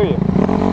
对